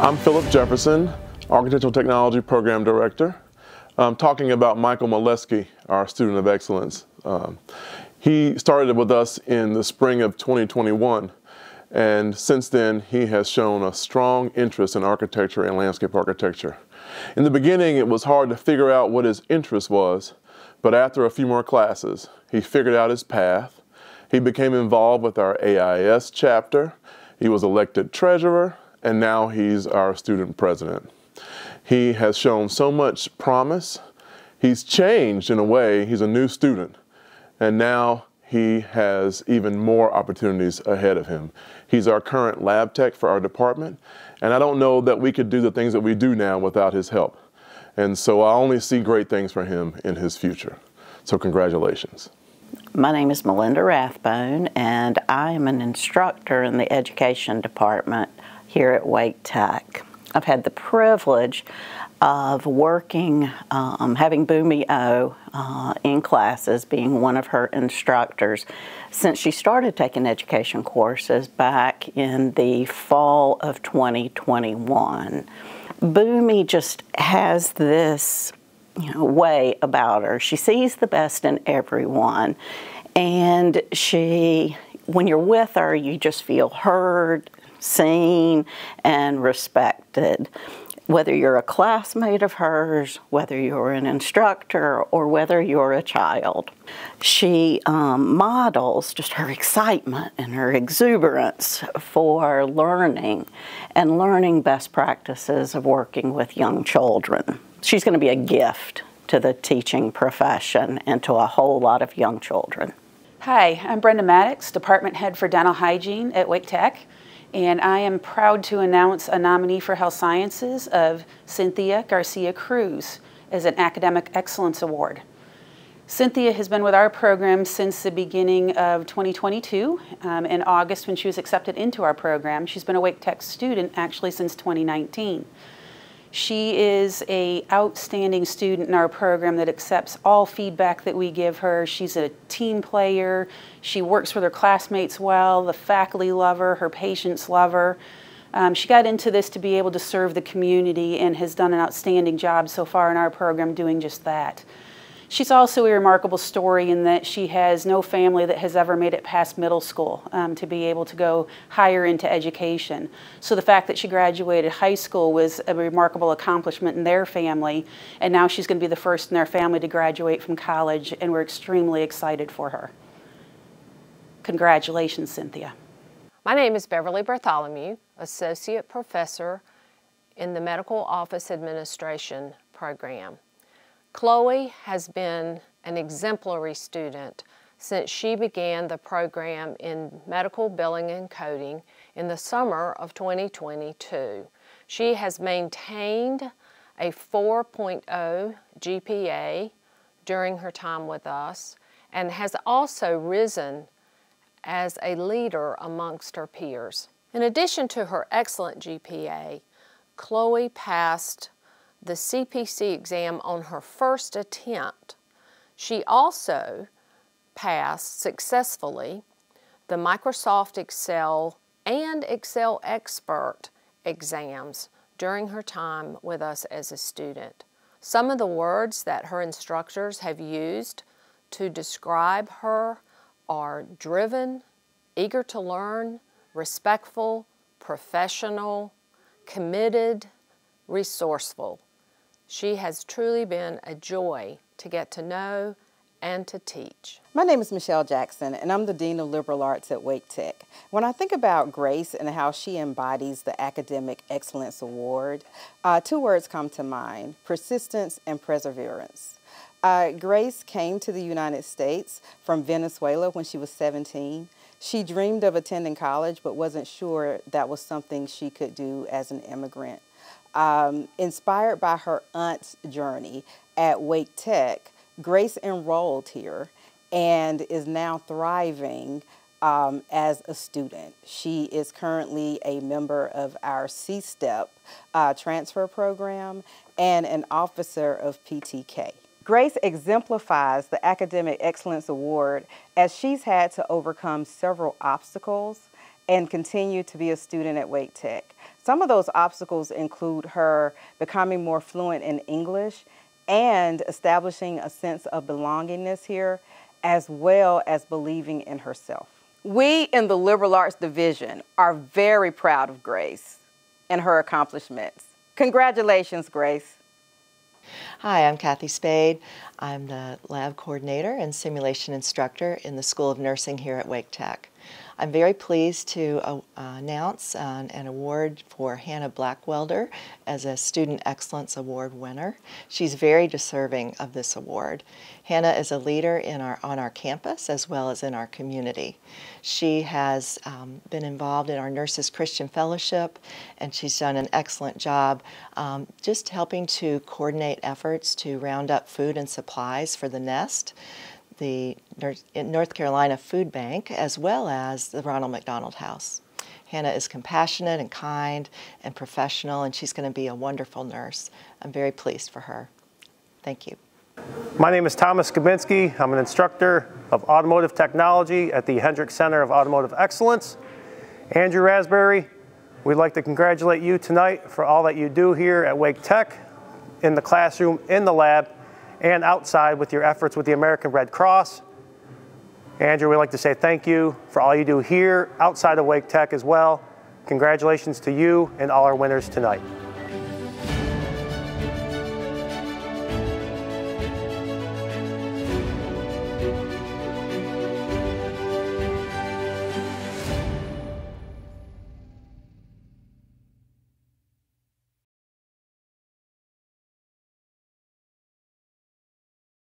I'm Philip Jefferson, Architectural Technology Program Director. I'm talking about Michael Molesky, our student of excellence. Um, he started with us in the spring of 2021, and since then he has shown a strong interest in architecture and landscape architecture. In the beginning, it was hard to figure out what his interest was, but after a few more classes, he figured out his path. He became involved with our AIAS chapter. He was elected treasurer, and now he's our student president. He has shown so much promise. He's changed in a way. He's a new student, and now he has even more opportunities ahead of him. He's our current lab tech for our department, and I don't know that we could do the things that we do now without his help. And so I only see great things for him in his future. So congratulations. My name is Melinda Rathbone, and I am an instructor in the education department here at Wake Tech. I've had the privilege of working, um, having Boomy O uh, in classes, being one of her instructors, since she started taking education courses back in the fall of 2021. Boomy just has this you know, way about her. She sees the best in everyone, and she, when you're with her, you just feel heard, seen, and respected. Whether you're a classmate of hers, whether you're an instructor, or whether you're a child, she um, models just her excitement and her exuberance for learning and learning best practices of working with young children. She's going to be a gift to the teaching profession and to a whole lot of young children. Hi, I'm Brenda Maddox, Department Head for Dental Hygiene at Wake Tech and I am proud to announce a nominee for Health Sciences of Cynthia Garcia Cruz as an Academic Excellence Award. Cynthia has been with our program since the beginning of 2022. Um, in August, when she was accepted into our program, she's been a Wake Tech student actually since 2019. She is a outstanding student in our program that accepts all feedback that we give her. She's a team player. She works with her classmates well. The faculty love her. Her patients love her. Um, she got into this to be able to serve the community and has done an outstanding job so far in our program doing just that. She's also a remarkable story in that she has no family that has ever made it past middle school um, to be able to go higher into education. So the fact that she graduated high school was a remarkable accomplishment in their family, and now she's going to be the first in their family to graduate from college, and we're extremely excited for her. Congratulations, Cynthia. My name is Beverly Bartholomew, Associate Professor in the Medical Office Administration program. Chloe has been an exemplary student since she began the program in medical billing and coding in the summer of 2022. She has maintained a 4.0 GPA during her time with us and has also risen as a leader amongst her peers. In addition to her excellent GPA, Chloe passed the CPC exam on her first attempt. She also passed successfully the Microsoft Excel and Excel Expert exams during her time with us as a student. Some of the words that her instructors have used to describe her are driven, eager to learn, respectful, professional, committed, resourceful. She has truly been a joy to get to know and to teach. My name is Michelle Jackson, and I'm the Dean of Liberal Arts at Wake Tech. When I think about Grace and how she embodies the Academic Excellence Award, uh, two words come to mind persistence and perseverance. Uh, Grace came to the United States from Venezuela when she was 17. She dreamed of attending college, but wasn't sure that was something she could do as an immigrant. Um, inspired by her aunt's journey at Wake Tech, Grace enrolled here and is now thriving um, as a student. She is currently a member of our C-STEP uh, transfer program and an officer of PTK. Grace exemplifies the Academic Excellence Award as she's had to overcome several obstacles and continue to be a student at Wake Tech. Some of those obstacles include her becoming more fluent in English and establishing a sense of belongingness here, as well as believing in herself. We in the Liberal Arts Division are very proud of Grace and her accomplishments. Congratulations, Grace. Hi, I'm Kathy Spade. I'm the lab coordinator and simulation instructor in the School of Nursing here at Wake Tech. I'm very pleased to uh, announce uh, an award for Hannah Blackwelder as a Student Excellence Award winner. She's very deserving of this award. Hannah is a leader in our, on our campus as well as in our community. She has um, been involved in our Nurses Christian Fellowship and she's done an excellent job um, just helping to coordinate efforts to round up food and supplies for the nest the North Carolina Food Bank as well as the Ronald McDonald House. Hannah is compassionate and kind and professional, and she's going to be a wonderful nurse. I'm very pleased for her. Thank you. My name is Thomas Skabinski. I'm an instructor of automotive technology at the Hendrick Center of Automotive Excellence. Andrew Raspberry, we'd like to congratulate you tonight for all that you do here at Wake Tech, in the classroom, in the lab, and outside with your efforts with the American Red Cross. Andrew, we'd like to say thank you for all you do here outside of Wake Tech as well. Congratulations to you and all our winners tonight.